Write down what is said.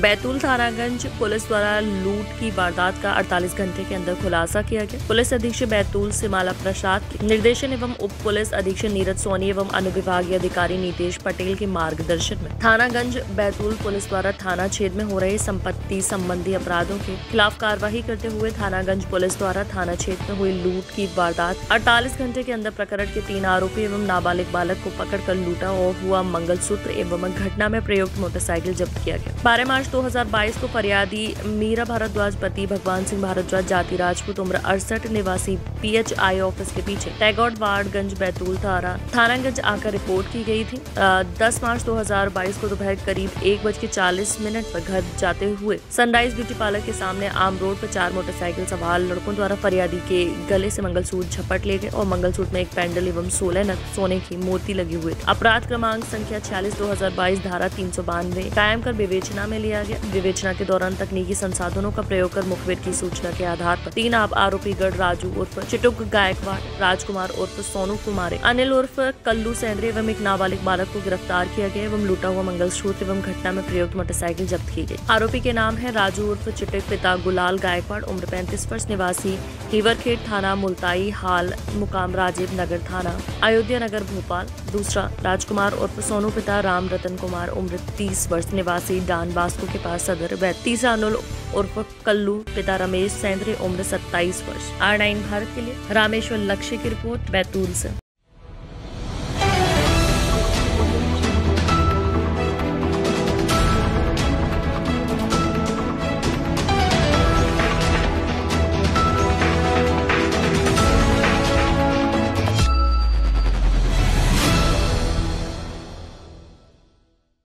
Betul Thanaganj police द्वारा लूट की वारदात का 48 घंटे के अंदर खुलासा किया गया। पुलिस अधीक्षक बैतूल सिमाला प्रसाद के निर्देशन एवं उप पुलिस अधीक्षक नीरज सोनी एवं अनुविभागीय अधिकारी नीतेश पटेल के मार्गदर्शन में थानागंज बैतूल पुलिस द्वारा थाना क्षेत्र में हो रहे संपत्ति संबंधी अपराधों के खिलाफ कार्रवाई करते हुए थानागंज पुलिस द्वारा थाना क्षेत्र में हुई लूट की वारदात 48 घंटे के अंदर प्रकरण के तीन आरोपी एवं नाबालिग बालक को पकड़कर लूटा और हुआ मंगलसूत्र एवं घटना में प्रयुक्त मोटरसाइकिल जब्त किया गया। बारह मार्च 2022 को फरियादी मीरा भारद्वाज, पति भगवान सिंह भारद्वाज, जाति राजपूत उम्र अड़सठ, निवासी पीएचआई ऑफ़िस के पीछे। टैगोड वार्डगंज बैतूल थाना थानागंज आकर रिपोर्ट की गई थी। दस मार्च 2022 को दोपहर करीब एक बज के चालीस मिनट पर घर जाते हुए सनराइज ब्यूटी पार्लर के सामने आम रोड पर चार मोटरसाइकिल सवार लड़कों द्वारा फरियादी के गले से मंगलसूत्र झपट ले गए और मंगलसूत्र में एक पैंडल एवं सोलह नग सोने की मूर्ति लगी हुई अपराध क्रमांक संख्या छियालीस दो धारा तीन सौ बानवे। कायम कर विवेचना में लिया गया। विवेचना के दौरान तकनीकी संसाधनों का प्रयोग कर मुखबिर की सूचना के आधार पर तीन आरोपी गढ़ राजू उर्फ़ चिटुक गायकवाड़, राजकुमार उर्फ़ सोनू कुमार, अनिल उर्फ़ कल्लू सेंद्रे एवं एक नाबालिग बालक को गिरफ़्तार किया गया एवं लूटा हुआ मंगलसूत्र एवं घटना में प्रयुक्त मोटरसाइकिल जब्त की गई। आरोपी के नाम है राजू उर्फ़ चिटुक, पिता गुलाल गायकवाड़, उम्र पैंतीस वर्ष, निवासी हिवरखेट थाना मुल्ताई हाल, मुकाम राजीव नगर थाना, अयोध्या नगर, भोपाल। दूसरा, राजकुमार उर्फ़ सोनू पिता राम रतन कुमार, उम्र तीस वर्ष, निवासी डान बास्को के पास सदर व तीसरा अनुल उर्फ़ कल्लू पिता रमेश सेंद्रे, उम्र सत्ताईस वर्ष। आर नाइन भारत के लिए, रामेश्वर लक्ष्य की रिपोर्ट, बैतूल से।